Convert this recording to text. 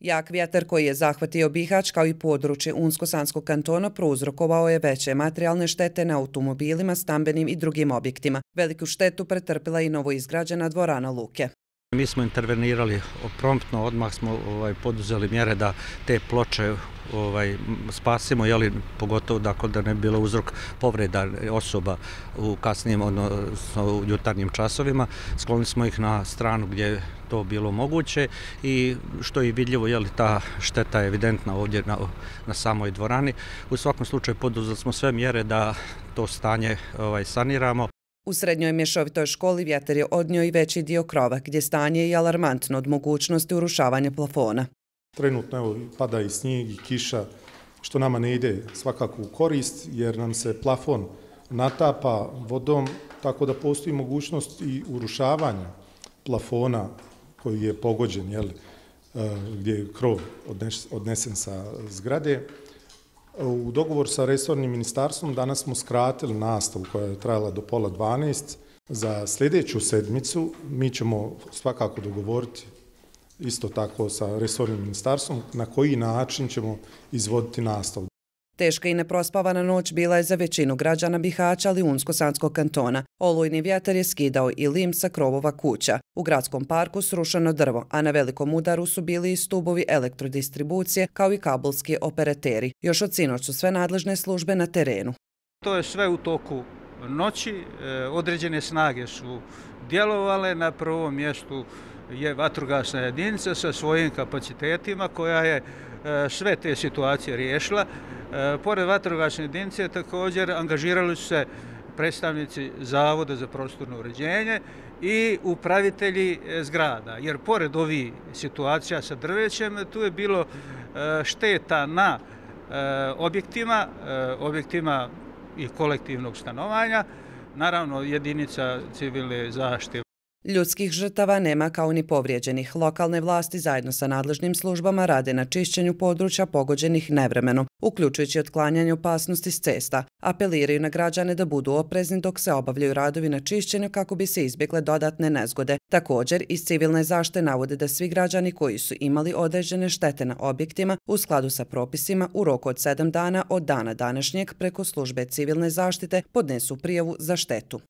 Jak vjetar koji je zahvatio Bihać kao i područje Unsko-Sanskog kantona prouzrokovao je veće materijalne štete na automobilima, stambenim i drugim objektima. Veliku štetu pretrpila i novoizgrađena dvorana Luke. Mi smo intervenirali promptno, odmah smo ovaj, poduzeli mjere da te ploče ovaj, spasimo, jeli, pogotovo dakle, da ne bi bilo uzrok povreda osoba u kasnijim, odnosno u jutarnjim časovima. Sklonili smo ih na stranu gdje je to bilo moguće i što je vidljivo, jeli, ta šteta je evidentna ovdje na, na samoj dvorani. U svakom slučaju poduzeli smo sve mjere da to stanje ovaj, saniramo. U srednjoj mješovitoj školi vjetar je odnio i veći dio krova, gdje stanje je alarmantno od mogućnosti urušavanja plafona. Trenutno evo, pada i snijeg i kiša, što nama ne ide svakako u korist, jer nam se plafon natapa vodom, tako da postoji mogućnost i urušavanja plafona koji je pogođen, jel, e, gdje je krov odnesen sa zgrade. U dogovor sa resornim ministarstvom danas smo skratili nastavu koja je trajala do pola 12. Za sljedeću sedmicu mi ćemo svakako dogovoriti isto tako sa resornim ministarstvom na koji način ćemo izvoditi nastavu. Teška i neprospavana noć bila je za većinu građana Bihaća, ali Unsko-Sanskog kantona. Olujni vjetar je skidao i lim sa krovova kuća. U gradskom parku srušeno drvo, a na velikom udaru su bili i stubovi elektrodistribucije kao i kabelski operateri. Još od sinoć su sve nadležne službe na terenu. To je sve u toku noći. E, određene snage su djelovale na prvom mjestu je vatrogasna jedinica sa svojim kapacitetima koja je e, sve te situacije riješila. E, pored vatrogasne jedinice također angažirali su se predstavnici Zavoda za prostorno uređenje i upravitelji e, zgrada. Jer pored ovih situacija sa drvećem, tu je bilo šteta na objektima, objektima i kolektivnog stanovanja, naravno jedinica civilne zaštite Ljudskih žrtava nema kao ni povrijeđenih. Lokalne vlasti zajedno sa nadležnim službama rade na čišćenju područja pogođenih nevremenom, uključujući otklanjanje opasnosti s cesta. Apeliraju na građane da budu oprezni dok se obavljaju radovi na čišćenju kako bi se izbjegle dodatne nezgode. Također, iz civilne zašte navode da svi građani koji su imali određene štete na objektima u skladu sa propisima u roku od sedam dana od dana današnjeg preko službe civilne zaštite podnesu prijavu za štetu.